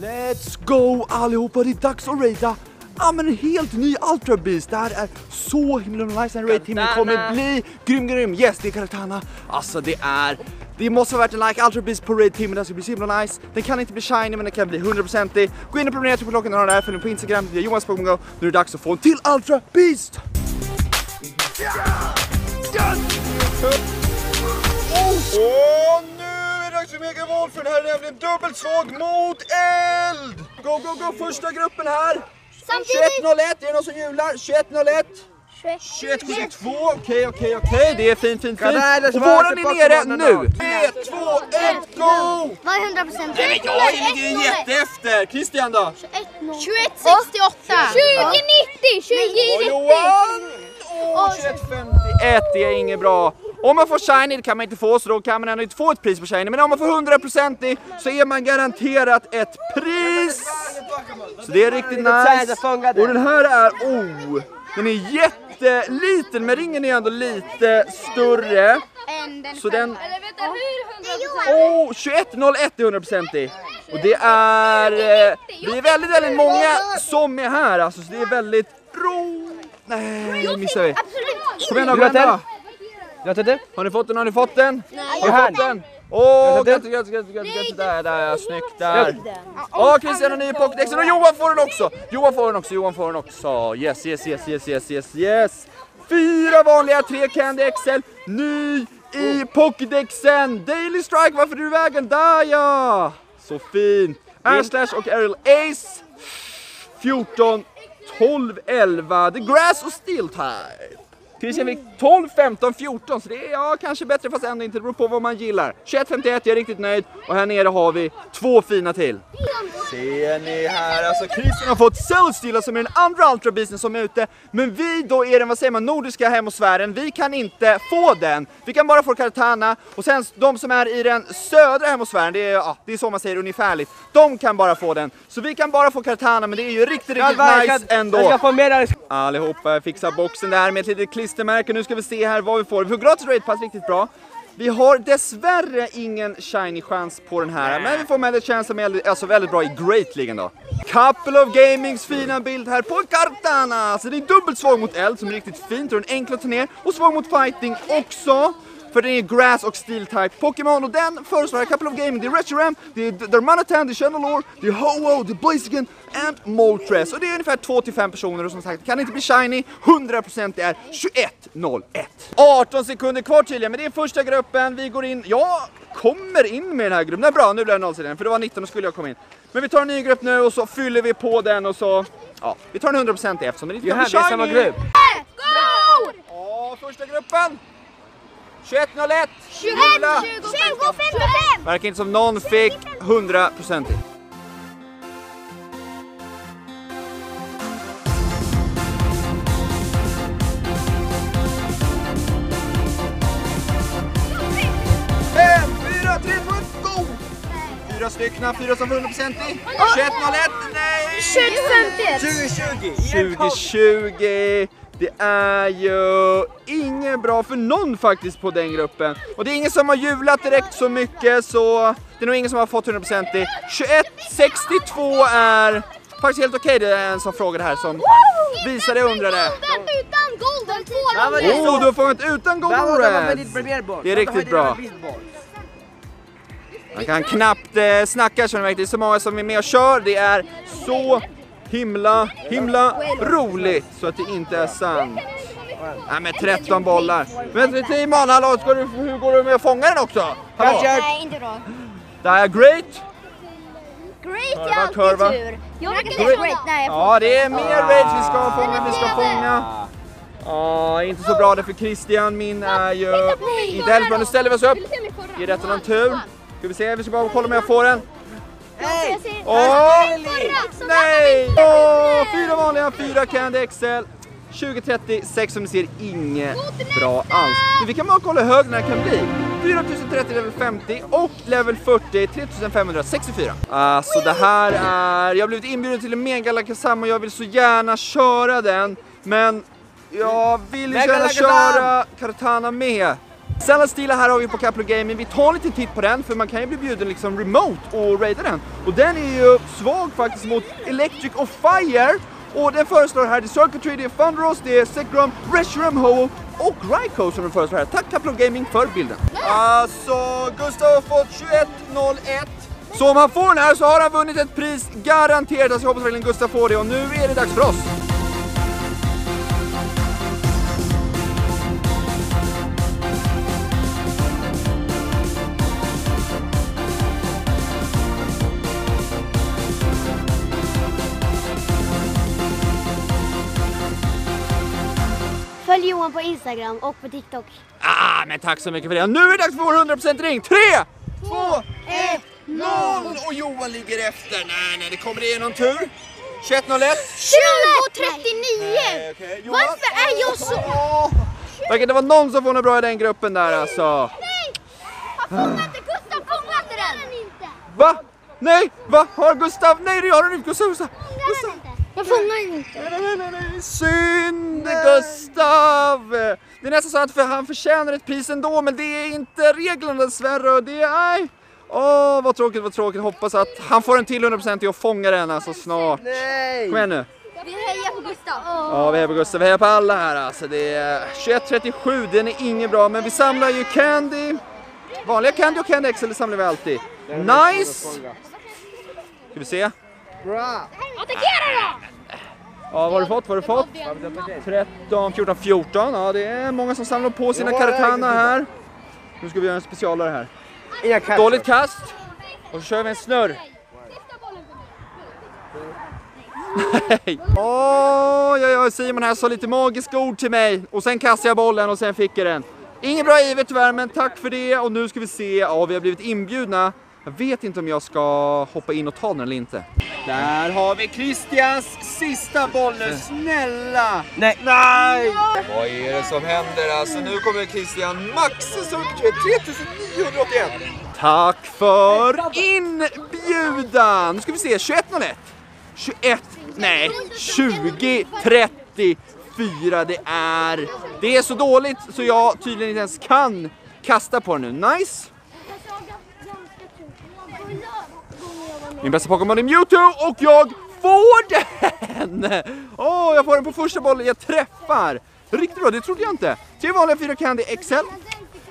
Let's go allihopa, det är dags att raida. Ja men en helt ny Ultra Beast, det här är så himla nice, den raid-timmen kommer bli grym grym, yes det är Karatana Alltså det är, det måste vara värt en like, Ultra Beast på raid-timmen, den ska bli så himla nice. Den kan inte bli shiny men den kan bli 100% Gå in och prenumerera på klockan och ha den här, följ mig på Instagram, det är Jonas Pogmo, nu är det dags att få en till Ultra Beast! Och nu är dags för den här är nämligen dubbelt svag mot eld! Go, go, go! Första gruppen här! 21.01, är det någon som hjular? 21.01 21.72, okej, okej, okej, det är fint, fint, fint. Och våran är nere nu! 3, 2, 1, go! Vad är 100 procent? Nej men jag ligger ju jätteefter! Christian då? 2168. 2090! Och Johan! Åh, 21.51, det är inget bra. Om man får shiny, det kan man inte få, så då kan man ändå inte få ett pris på shiny. Men om man får 100% så är man garanterat ett pris! Så det är riktigt nice. Och den här är, oh, den är jätteliten, men ringen är ändå lite större. Så den, oh, 2101 är 100% Och det är, eh, vi är väldigt, väldigt många som är här alltså, så det är väldigt ro... Nej, missar vi. Kom igen då, vänta. Grattis! Har ni fått den? Har ni fått den? Har här. ni fått den? Åh, Grattis. grattis, grattis, grattis, där, där, snyggt där. Åh, Christian har ny pocketexen och Johan får den också! Johan får den också, Johan får den också. Yes, yes, yes, yes, yes, yes, yes. Fyra vanliga, tre Candy XL, ny i pocketexen. Daily Strike, varför är du i vägen? Där ja! Så fint. Airslash och Aerial Ace. 14, 12, 11, The Grass och Steel Type. Christian fick 12, 15, 14 så det är ja, kanske bättre fast ändå inte, det beror på vad man gillar. 21, 51, jag är riktigt nöjd och här nere har vi två fina till. Ser ni här, alltså Christian har fått Celestila som är den andra Ultra Beasten som är ute. Men vi då är den, vad säger man, nordiska hemosfären, vi kan inte få den. Vi kan bara få Kartana och sen de som är i den södra hemosfären, det är, ja, det är så man säger ungefärligt, de kan bara få den. Så vi kan bara få Kartana men det är ju riktigt, riktigt nice ändå. Jag ska få med där. Allihopa fixar boxen där med ett litet klistermärken. Nu ska vi se här vad vi får. Vi får gratis raidpass, riktigt bra. Vi har dessvärre ingen shiny chans på den här, men vi får med chance som är alltså väldigt bra i Great League då. Couple of Gamings fina bild här på Kartana! Så alltså, det är dubbelt svag mot eld som är riktigt fint och den enkla enkel att ta ner och svag mot fighting också. För den är Grass och Steel type Pokémon och den föreslår a couple of gaming. Det är Reshiram, det är Darmanitan, det är Channelore, det är Ho-Oh, det är Blaziken and Moltres. Och det är ungefär 2-5 personer och som sagt, kan inte bli shiny. 100% det är 21.01. 18 sekunder kvar tydligen, men det är första gruppen. Vi går in, jag kommer in med den här gruppen. Nej bra, nu blev det nollsidan för det var 19 och skulle jag komma in. Men vi tar en ny grupp nu och så fyller vi på den och så, ja, vi tar en 100% eftersom det inte kan är bli här, vi är samma shiny. grupp. Go! Ja, första gruppen. 21.01. 21, Jula. 20, 55! Verkar inte som någon fick 100% i. Fem, fyra, tre, två, ett, go! Fyra stycken, fyra som får 100% i. 21.01, nej! 20, 2020. Det är ju inget bra för någon faktiskt på den gruppen. Och det är ingen som har hjulat direkt så mycket så det är nog ingen som har fått 100% i. 2162 är faktiskt helt okej. Det är en som frågade här som visade och undrade. Utan golden det är Oh, du har fångat utan Golden Reds! Det är riktigt bra. Man kan knappt eh, snacka känner jag. Det är så många som är med och kör. Det är så himla, himla roligt så att det inte är sant. Nej men 13 bollar. Men Timon, hallå, ska du, hur går det med att fånga den också? Hallå? Nej, inte bra. Det är great. Great är alltid kurva. tur. Jag brukar Great. Ja, det är mer rage vi ska fånga, vi ska fånga. Ja, inte så bra det för Christian. Min är ju inte heller bra. Nu ställer vi oss upp. Ge rätt någon tur. Ska vi se, vi ska bara kolla om jag får den. Nej! Åh! Nej! Åh, fyra vanliga, fyra Candy XL. 2036 som ni ser inget bra alls. Men vi kan bara kolla hur hög den här kan bli. 4030 level 50 och level 40 3564. Alltså det här är... Jag har blivit inbjuden till en Megalakasam och jag vill så gärna köra den. Men jag vill ju gärna köra Kartana med. Celestila här har vi på Caplo Gaming. Vi tar en liten titt på den för man kan ju bli bjuden liksom remote och raida den. Och den är ju svag faktiskt mot Electric och Fire. Och den föreslår här, det är Circuitry, det är Thunderos, det är Sekrom, Reshiram Ho och Ryko som den föreslår här. Tack Caplo Gaming för bilden. Alltså, Gustav har fått 21.01. Så om han får den här så har han vunnit ett pris garanterat. Alltså jag hoppas verkligen Gustav får det och nu är det dags för oss. Johan på Instagram och på TikTok. Ah, men tack så mycket för det. Nu är det dags för vår 100% ring. 3, 2, 1, 0! Och Johan ligger efter. Nej, nej, det kommer någon tur. 21.01. 2039! Okay. Varför är jag så- Verkar det var någon som får något bra i den gruppen där alltså. Nej! Han fångade Gustav, fångade den! Va? Nej, va? Har Gustav? Nej, det har han inte. Gustav, Gustav. Gustav. Jag fångar den inte. Nej, nej, nej, nej. Synd Gustav! Det är nästan så att för han förtjänar ett pris ändå, men det är inte reglerna dessvärre. Och det är... Åh, vad tråkigt, vad tråkigt. Hoppas att han får en till 100% i att fånga den alltså snart. Nej! Kom igen nu. Vi hejar på Gustav. Ja, vi hejar på Gustav, vi hejar på alla här alltså. Det är 21.37, den är ingen bra, men vi samlar ju Candy. Vanliga Candy och Candy XL samlar vi alltid. Nice! Ska vi se? Bra! Attackera då! Ja, vad har du fått? Vad har du fått? 13, 14, 14. Ja, det är många som samlar på sina Karatana här. Nu ska vi göra en specialare här. Kast. Dåligt kast. Och så kör vi en snurr. Nej. Oj, oj, oj, Simon här sa lite magiska ord till mig. Och sen kastade jag bollen och sen fick jag den. Inget bra iver tyvärr, men tack för det. Och nu ska vi se. Ja, vi har blivit inbjudna. Jag vet inte om jag ska hoppa in och ta den eller inte. Där har vi Christians sista boll nu. Snälla! Nej. Nej! Vad är det som händer? Alltså nu kommer Christian maxa succé 3981. Tack för inbjudan! Nu ska vi se, 21.01. 21, nej, 20, 34 det är. Det är så dåligt så jag tydligen inte ens kan kasta på den nu. Nice! Min bästa Pokémon är Mewtwo och jag får den! Åh, jag får den på första bollen, jag träffar! Riktigt bra, det trodde jag inte. Tre vanliga fyra Candy XL.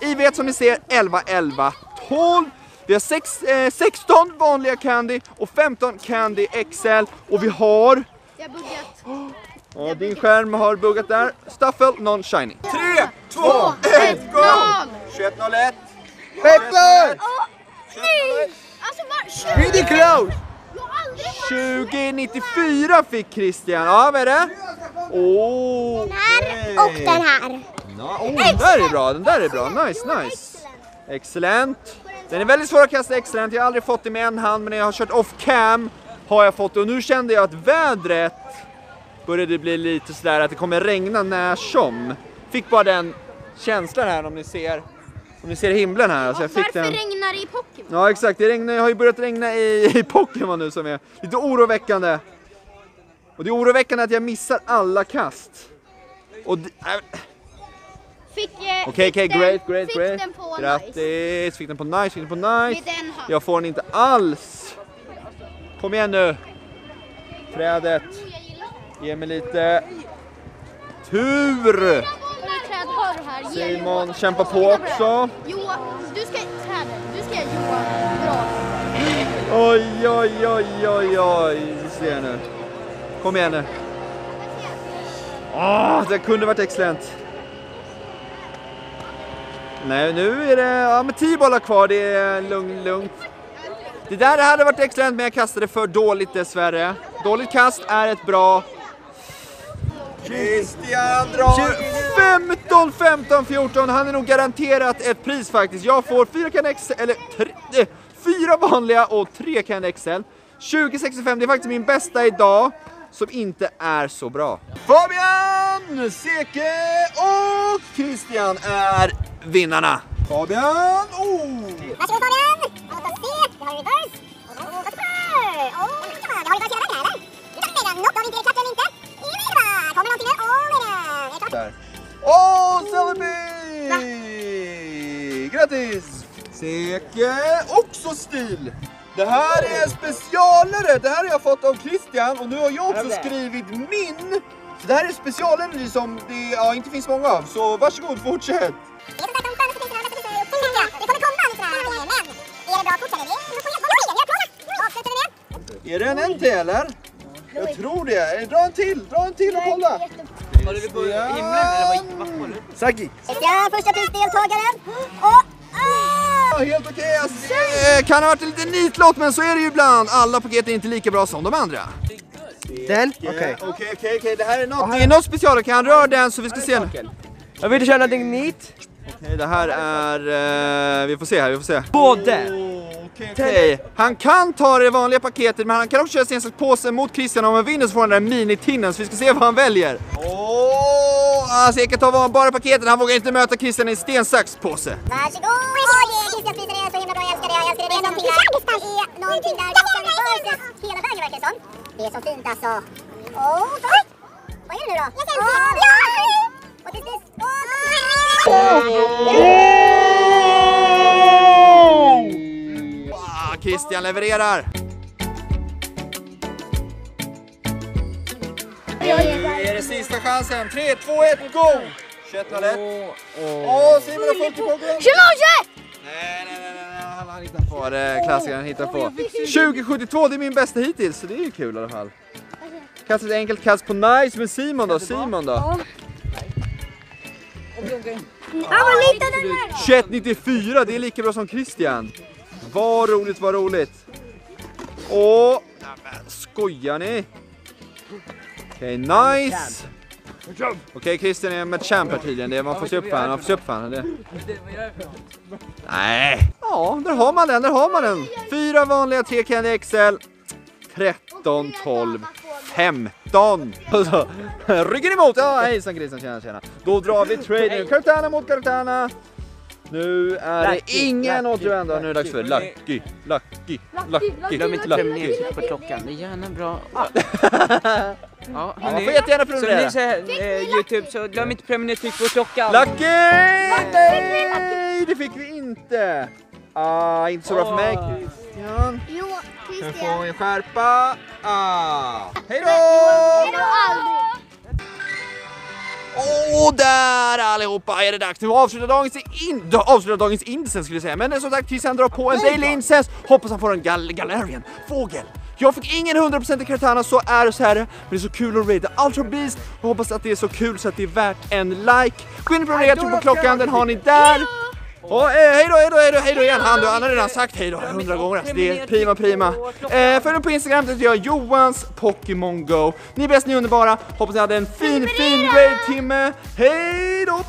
IV som ni ser 11, 11, 12. Vi har sex, eh, 16 vanliga Candy och 15 Candy XL. Och vi har... Jag har buggat. Ja, din skärm har buggat där. Stuffle, non shiny. 3, 2, 1, go! 21.01. Petter! Nej! Alltså var... Pretty close! Jag har aldrig 2094 fick Christian. Ja, vad är det? Åh! här och den här. Ja, oh, den där är bra, den där är bra. Nice, nice. Excellent. Den är väldigt svår att kasta excellent. Jag har aldrig fått det med en hand, men när jag har kört off cam har jag fått det. Och nu kände jag att vädret började bli lite sådär att det kommer regna när som. Fick bara den känslan här om ni ser, om ni ser himlen här. Alltså jag fick Varför den. regnar det i Pokémon? Ja exakt, det regnar, har ju börjat regna i, i Pokémon nu som är lite oroväckande. Och det är oroväckande att jag missar alla kast. Och d- äh, Fick, eh, Okej, fick okej, den- great, great, fick great. den på nice. Grattis! Fick den på nice, fick den på nice. den. Jag får den inte alls. Kom igen nu. Trädet. Ge mig lite tur. Träd har du här. Ge Simon kämpar på också. Johan, du ska trädet. Du ska Johan bra. Oj, oj, oj, oj, oj. Vi ser nu. Kom igen nu. Åh, det kunde varit excellent. Nej, nu är det ja, men 10 bollar kvar. Det är lugnt, lugnt. Det där hade varit excellent, men jag kastade för dåligt dessvärre. Dåligt kast är ett bra... Christian drar 15, 15, 14. Han är nog garanterat ett pris faktiskt. Jag får fyra kan XL, eller tre, eh, fyra vanliga och tre kan XL. 2065, det är faktiskt min bästa idag, som inte är så bra. Fabian, Seke och Christian är vinnarna. Fabian, oh! Varsågod Fabian! Låt oss se, vi har reverse. Och så kan man. Jag har reverse hela vägen eller? Nu tar vi med den. Något, vi inte det klart eller inte? Kommer någonting nu? Nej, nej. Är det klart? Där. Åh, Celebi! grattis! Seke, också stil! Det här är specialare, det här har jag fått av Christian och nu har jag också skrivit min. Så det här är specialare som det ja, inte finns många av, så varsågod fortsätt. Är. Det. Är en NT eller? Jag tror det. Dra en till, dra en till och kolla. Håller vi på himlen eller vad, vad håller vi? Saki. Första prisdeltagaren. Och... Ja, helt okej. alltså, det kan ha varit en liten nitlott men så är det ju ibland. Alla paket är inte lika bra som de andra. Den? Okej, Okej. okej, okej. Det här är något, det är något special. Kan han röra den så vi ska se? Jag vill köra någonting neat. Okej, det här är... eh, vi får se här, vi får se. Både. Okej, okej. Han kan ta det vanliga paketet men han kan också köra sten, sax, påse mot Christian. Om han vinner så får han den där minitinnen så vi ska se vad han väljer. Åh! Alltså jag tar ta bara paketen, han vågar inte möta Christian i sten, sax, påse. Varsågod! Åh, Christians priser är så himla bra, jag älskar det, jag älskar det. Det är någonting där, det är någonting där bakom för hela vägen verkar det som. Det är så fint alltså. Åh, oj! Vad är det nu då? Jag ser Ja! What is this? Ah, Christian levererar. Är det sista chansen. 3, 2, 1, go! 2101. Åh, Simon har fullt i pågående. 2021! Nej, nej, nej, nej, han har hittat på det. Klassikern hittar på. 2072, det är min bästa hittills, så det är ju kul i alla fall. Kasta ett enkelt kast på nice med Simon då. Simon då? Han var lite den här! 2194, det är lika bra som Christian. Vad roligt, vad roligt. Åh, skojar ni? Okej, nice. Okej, Christian är med champ här tydligen. Det, man får se upp för honom, man får se upp för honom. Nej. Ja, där har man den, där har man den. Fyra vanliga, tre Candy XL. 13, 12, 15. Och så ryggen emot. Ja, hejsan Christian, tjena, tjena. Då drar vi traden. Cartana mot Cartana. Nu är det ingen återvändo. Nu är det dags för Lucky, Lucky, Lucky. Glöm inte Lucky. prenumerera på klockan, det är gärna bra. Ja, Ja, man får jättegärna Så ni prenumerera. säger eh, Youtube, så glöm inte prenumerera, tryck på klockan. Lucky! Nej, det fick vi inte. Ah, inte så bra för mig. Christian. Jo, Nu får Christian. vi skärpa. Ah. Hej då! Hejdå aldrig! Och där allihopa är det dags nu avsluta dagens, in, avsluta dagens incense skulle jag säga. Men som sagt, Christian drar på en daily incense. Hoppas han får en gal Galarian, fågel. Jag fick ingen 100% i Cartana, så är det så här. Men det är så kul att raida Ultra Beast och hoppas att det är så kul så att det är värt en like. Gå in och prenumerera, tryck på klockan, den har ni där. Och eh, hej då, hej då, hej då, hej då igen. Han, han har redan sagt hej då hundra gånger. Alltså, det är prima, prima. Eh, följ mig på Instagram, heter jag Johans Pokémon Go. Ni är bäst, ni är underbara. Hoppas ni hade en fin, fin raid-timme. Hej då!